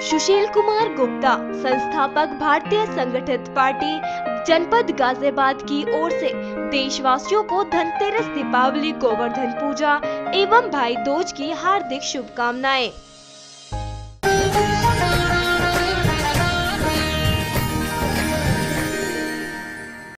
सुशील कुमार गुप्ता, संस्थापक भारतीय संगठित पार्टी, जनपद गाजियाबाद की ओर से देशवासियों को धनतेरस, दीपावली, गोवर्धन पूजा एवं भाई दोज की हार्दिक शुभकामनाएँ।